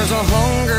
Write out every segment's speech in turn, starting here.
there's a hunger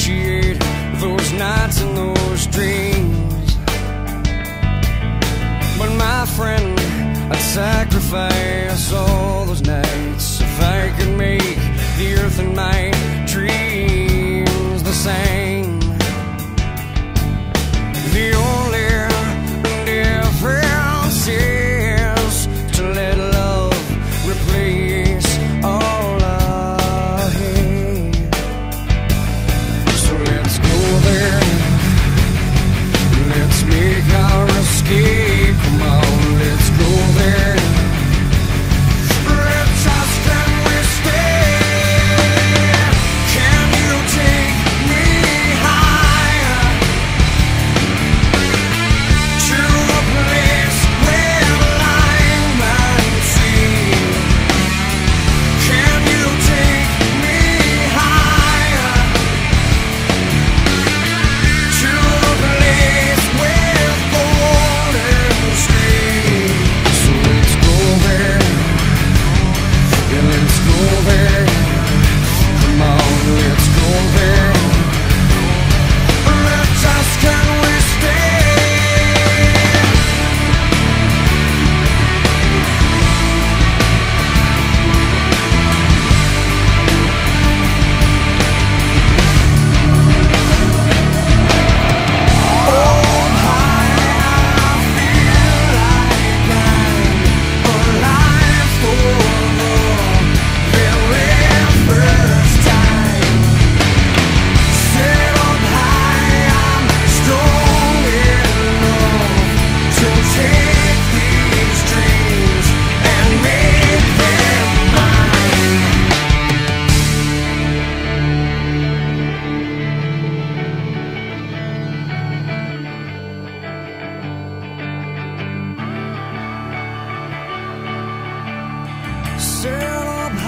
appreciate those nights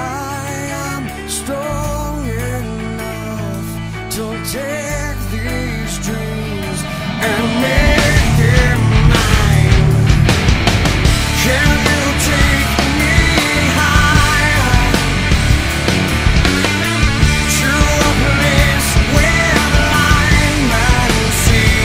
high, I'm strong enough. To take